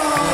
song.